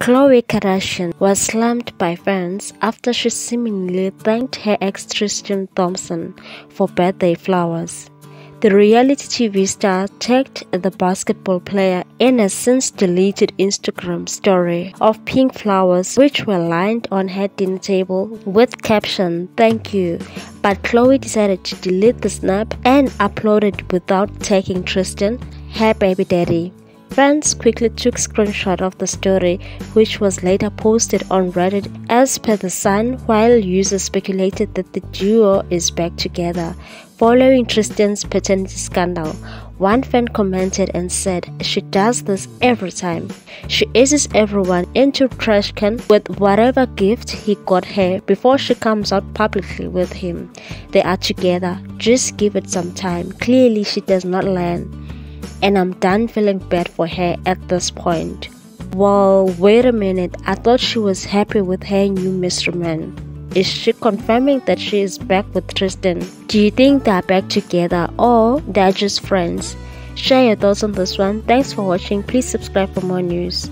Khloe Kardashian was slammed by fans after she seemingly thanked her ex Tristan Thompson for birthday flowers. The reality TV star tagged the basketball player in a since deleted Instagram story of pink flowers which were lined on her dinner table with caption thank you but Khloe decided to delete the snap and upload it without tagging Tristan, her baby daddy. Fans quickly took screenshot of the story, which was later posted on Reddit as per The Sun, while users speculated that the duo is back together. Following Tristan's paternity scandal, one fan commented and said she does this every time. She aces everyone into trash can with whatever gift he got her before she comes out publicly with him. They are together, just give it some time. Clearly she does not learn and I'm done feeling bad for her at this point. Well, wait a minute, I thought she was happy with her new mystery man. Is she confirming that she is back with Tristan? Do you think they're back together or they're just friends? Share your thoughts on this one. Thanks for watching. Please subscribe for more news.